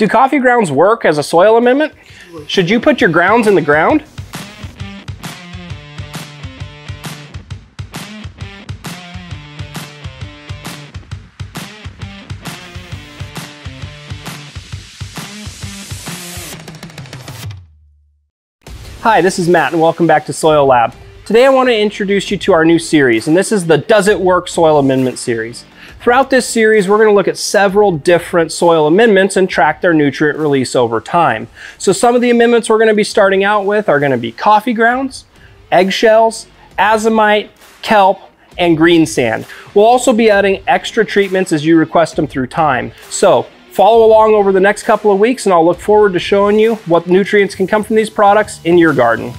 Do coffee grounds work as a soil amendment? Should you put your grounds in the ground? Hi, this is Matt and welcome back to Soil Lab. Today I want to introduce you to our new series, and this is the Does It Work Soil Amendment series. Throughout this series, we're going to look at several different soil amendments and track their nutrient release over time. So some of the amendments we're going to be starting out with are going to be coffee grounds, eggshells, azomite, kelp, and green sand. We'll also be adding extra treatments as you request them through time. So Follow along over the next couple of weeks and I'll look forward to showing you what nutrients can come from these products in your garden.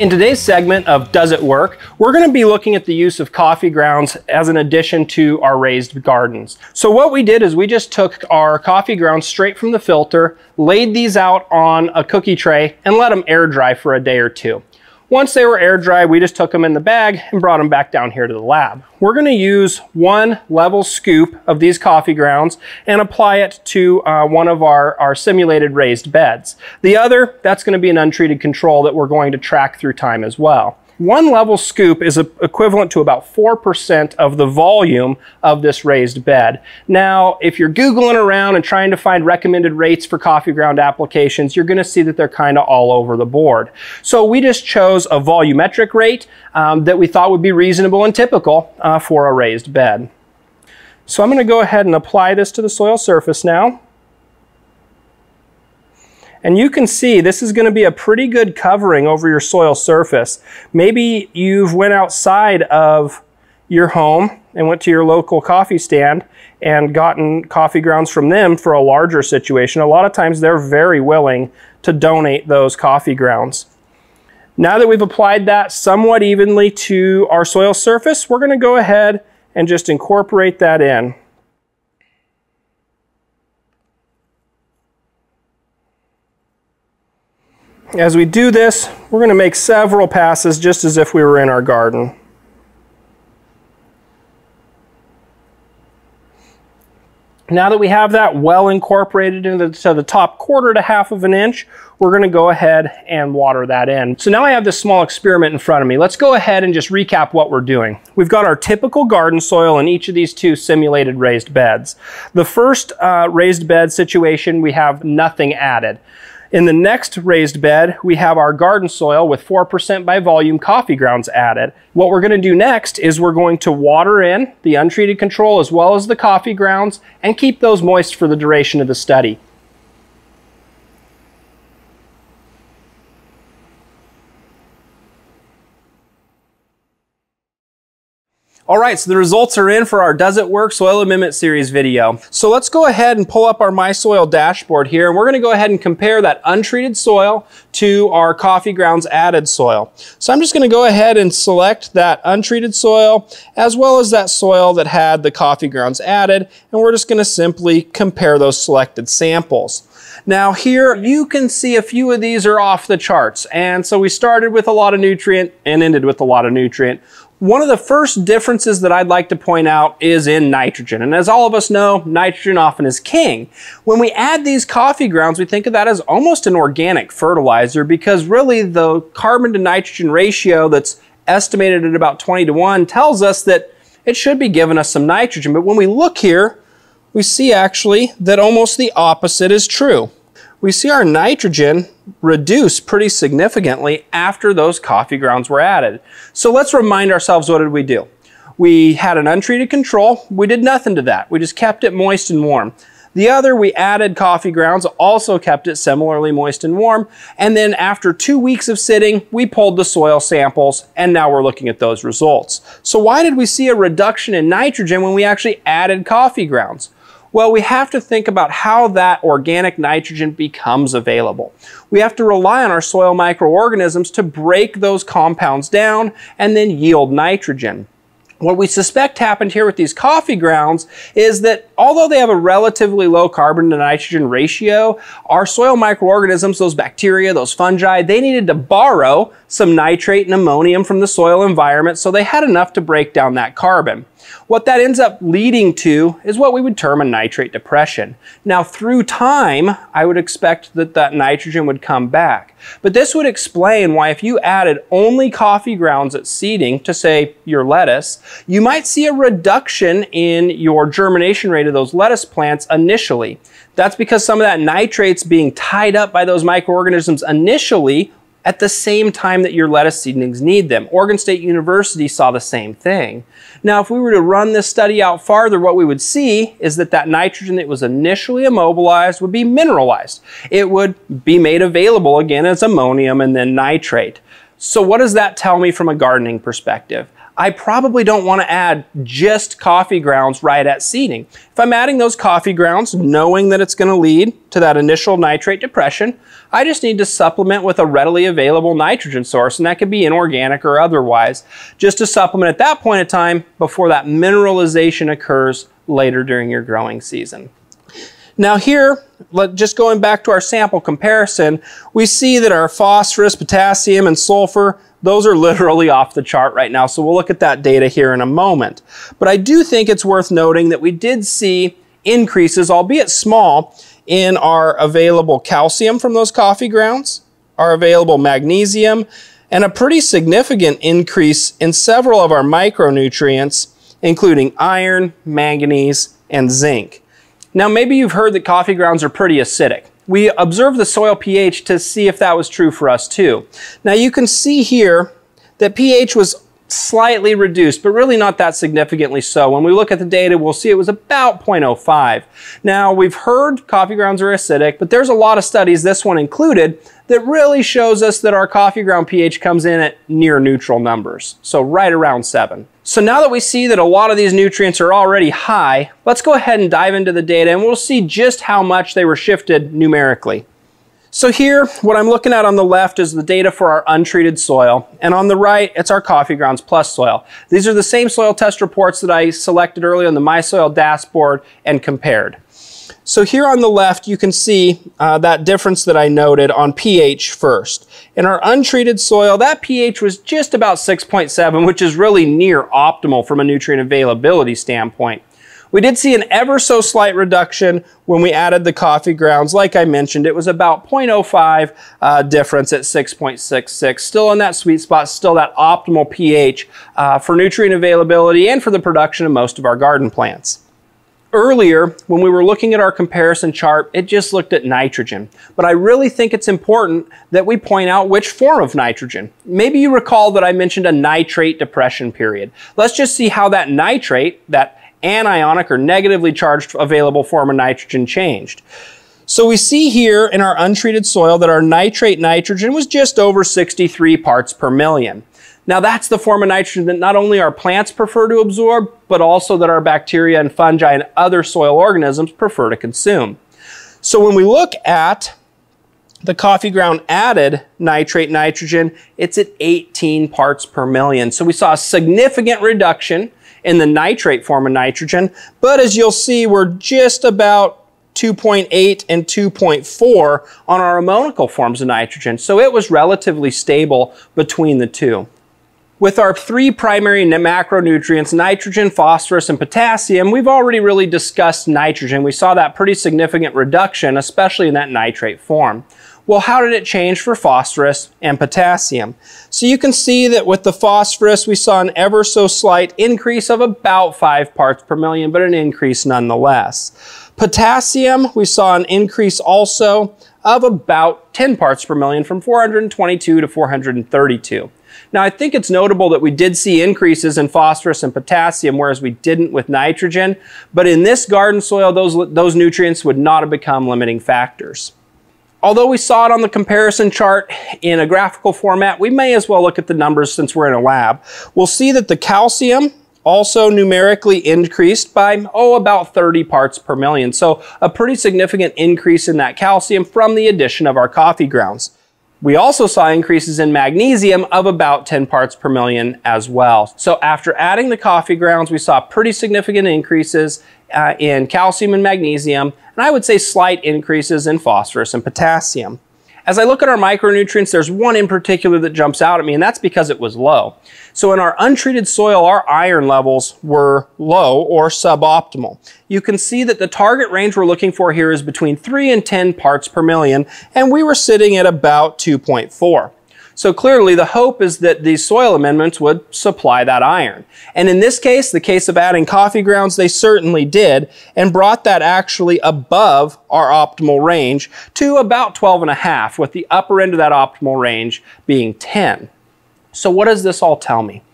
In today's segment of Does It Work, we're going to be looking at the use of coffee grounds as an addition to our raised gardens. So what we did is we just took our coffee grounds straight from the filter, laid these out on a cookie tray, and let them air dry for a day or two. Once they were air dry, we just took them in the bag and brought them back down here to the lab. We're gonna use one level scoop of these coffee grounds and apply it to uh, one of our, our simulated raised beds. The other, that's gonna be an untreated control that we're going to track through time as well. One level scoop is equivalent to about 4% of the volume of this raised bed. Now, if you're Googling around and trying to find recommended rates for coffee ground applications, you're gonna see that they're kind of all over the board. So we just chose a volumetric rate um, that we thought would be reasonable and typical uh, for a raised bed. So I'm gonna go ahead and apply this to the soil surface now. And you can see this is going to be a pretty good covering over your soil surface. Maybe you've went outside of your home and went to your local coffee stand and gotten coffee grounds from them for a larger situation. A lot of times they're very willing to donate those coffee grounds. Now that we've applied that somewhat evenly to our soil surface, we're going to go ahead and just incorporate that in. As we do this, we're going to make several passes just as if we were in our garden. Now that we have that well incorporated into the, the, top quarter to half of an inch, we're gonna go ahead and water that in. So now I have this small experiment in front of me. Let's go ahead and just recap what we're doing. We've got our typical garden soil in each of these two simulated raised beds. The first uh, raised bed situation, we have nothing added. In the next raised bed, we have our garden soil with 4% by volume coffee grounds added. What we're gonna do next is we're going to water in the untreated control as well as the coffee grounds and keep those moist for the duration of the study. All right, so the results are in for our Does It Work Soil Amendment Series video. So let's go ahead and pull up our My Soil dashboard here, and we're gonna go ahead and compare that untreated soil to our coffee grounds added soil. So I'm just gonna go ahead and select that untreated soil, as well as that soil that had the coffee grounds added, and we're just gonna simply compare those selected samples. Now here you can see a few of these are off the charts. And so we started with a lot of nutrient and ended with a lot of nutrient. One of the first differences that I'd like to point out is in nitrogen. And as all of us know, nitrogen often is king. When we add these coffee grounds, we think of that as almost an organic fertilizer because really the carbon to nitrogen ratio that's estimated at about 20 to 1 tells us that it should be giving us some nitrogen. But when we look here, we see actually that almost the opposite is true we see our nitrogen reduce pretty significantly after those coffee grounds were added. So let's remind ourselves what did we do? We had an untreated control. We did nothing to that. We just kept it moist and warm. The other, we added coffee grounds, also kept it similarly moist and warm. And then after two weeks of sitting, we pulled the soil samples and now we're looking at those results. So why did we see a reduction in nitrogen when we actually added coffee grounds? Well, we have to think about how that organic nitrogen becomes available. We have to rely on our soil microorganisms to break those compounds down and then yield nitrogen. What we suspect happened here with these coffee grounds is that although they have a relatively low carbon to nitrogen ratio, our soil microorganisms, those bacteria, those fungi, they needed to borrow some nitrate and ammonium from the soil environment so they had enough to break down that carbon. What that ends up leading to is what we would term a nitrate depression. Now, through time, I would expect that that nitrogen would come back. But this would explain why if you added only coffee grounds at seeding to say your lettuce, you might see a reduction in your germination rate of those lettuce plants initially. That's because some of that nitrate's being tied up by those microorganisms initially at the same time that your lettuce seedlings need them. Oregon State University saw the same thing. Now, if we were to run this study out farther, what we would see is that that nitrogen that was initially immobilized would be mineralized. It would be made available again as ammonium and then nitrate. So what does that tell me from a gardening perspective? I probably don't want to add just coffee grounds right at seeding. If I'm adding those coffee grounds, knowing that it's going to lead to that initial nitrate depression, I just need to supplement with a readily available nitrogen source, and that could be inorganic or otherwise, just to supplement at that point in time before that mineralization occurs later during your growing season. Now here, just going back to our sample comparison, we see that our phosphorus, potassium, and sulfur, those are literally off the chart right now. So we'll look at that data here in a moment. But I do think it's worth noting that we did see increases, albeit small, in our available calcium from those coffee grounds, our available magnesium, and a pretty significant increase in several of our micronutrients, including iron, manganese, and zinc. Now, maybe you've heard that coffee grounds are pretty acidic. We observed the soil pH to see if that was true for us too. Now you can see here that pH was slightly reduced, but really not that significantly so. When we look at the data, we'll see it was about 0.05. Now, we've heard coffee grounds are acidic, but there's a lot of studies, this one included, that really shows us that our coffee ground pH comes in at near neutral numbers, so right around 7. So now that we see that a lot of these nutrients are already high, let's go ahead and dive into the data and we'll see just how much they were shifted numerically. So here, what I'm looking at on the left is the data for our untreated soil, and on the right, it's our Coffee Grounds Plus soil. These are the same soil test reports that I selected earlier on the My Soil dashboard and compared. So here on the left, you can see uh, that difference that I noted on pH first. In our untreated soil, that pH was just about 6.7, which is really near optimal from a nutrient availability standpoint. We did see an ever so slight reduction when we added the coffee grounds. Like I mentioned, it was about 0.05 uh, difference at 6.66. Still in that sweet spot, still that optimal pH uh, for nutrient availability and for the production of most of our garden plants. Earlier, when we were looking at our comparison chart, it just looked at nitrogen. But I really think it's important that we point out which form of nitrogen. Maybe you recall that I mentioned a nitrate depression period. Let's just see how that nitrate, that anionic or negatively charged available form of nitrogen changed. So we see here in our untreated soil that our nitrate nitrogen was just over 63 parts per million. Now that's the form of nitrogen that not only our plants prefer to absorb, but also that our bacteria and fungi and other soil organisms prefer to consume. So when we look at the coffee ground added nitrate nitrogen, it's at 18 parts per million. So we saw a significant reduction in the nitrate form of nitrogen, but as you'll see, we're just about 2.8 and 2.4 on our ammoniacal forms of nitrogen. So it was relatively stable between the two. With our three primary macronutrients, nitrogen, phosphorus, and potassium, we've already really discussed nitrogen. We saw that pretty significant reduction, especially in that nitrate form. Well, how did it change for phosphorus and potassium? So you can see that with the phosphorus, we saw an ever so slight increase of about 5 parts per million, but an increase nonetheless. Potassium, we saw an increase also of about 10 parts per million from 422 to 432. Now, I think it's notable that we did see increases in phosphorus and potassium, whereas we didn't with nitrogen. But in this garden soil, those, those nutrients would not have become limiting factors. Although we saw it on the comparison chart in a graphical format, we may as well look at the numbers since we're in a lab. We'll see that the calcium also numerically increased by, oh, about 30 parts per million. So a pretty significant increase in that calcium from the addition of our coffee grounds. We also saw increases in magnesium of about 10 parts per million as well. So after adding the coffee grounds, we saw pretty significant increases uh, in calcium and magnesium, and I would say slight increases in phosphorus and potassium. As I look at our micronutrients, there's one in particular that jumps out at me, and that's because it was low. So in our untreated soil, our iron levels were low or suboptimal. You can see that the target range we're looking for here is between 3 and 10 parts per million, and we were sitting at about 2.4. So clearly the hope is that these soil amendments would supply that iron. And in this case, the case of adding coffee grounds, they certainly did and brought that actually above our optimal range to about 12 and a half with the upper end of that optimal range being 10. So what does this all tell me?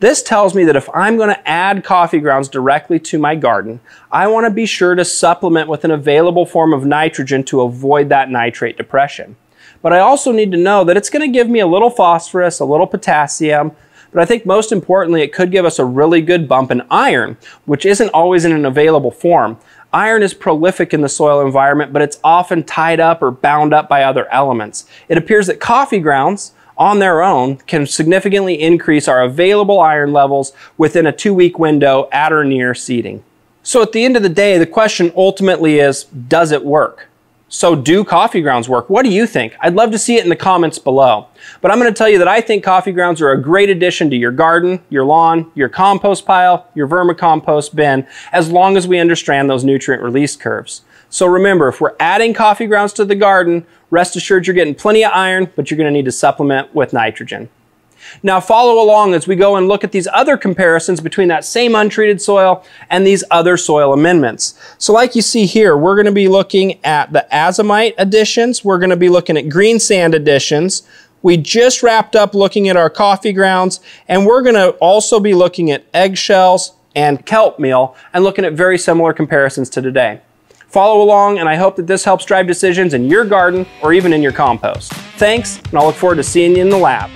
This tells me that if I'm going to add coffee grounds directly to my garden, I want to be sure to supplement with an available form of nitrogen to avoid that nitrate depression. But I also need to know that it's going to give me a little phosphorus, a little potassium, but I think most importantly, it could give us a really good bump in iron, which isn't always in an available form. Iron is prolific in the soil environment, but it's often tied up or bound up by other elements. It appears that coffee grounds on their own can significantly increase our available iron levels within a two week window at or near seeding. So at the end of the day, the question ultimately is, does it work? So do coffee grounds work? What do you think? I'd love to see it in the comments below. But I'm going to tell you that I think coffee grounds are a great addition to your garden, your lawn, your compost pile, your vermicompost bin, as long as we understand those nutrient release curves. So remember, if we're adding coffee grounds to the garden, rest assured you're getting plenty of iron, but you're going to need to supplement with nitrogen. Now follow along as we go and look at these other comparisons between that same untreated soil and these other soil amendments. So like you see here, we're going to be looking at the azomite additions. We're going to be looking at green sand additions. We just wrapped up looking at our coffee grounds, and we're going to also be looking at eggshells and kelp meal and looking at very similar comparisons to today. Follow along, and I hope that this helps drive decisions in your garden or even in your compost. Thanks, and I'll look forward to seeing you in the lab.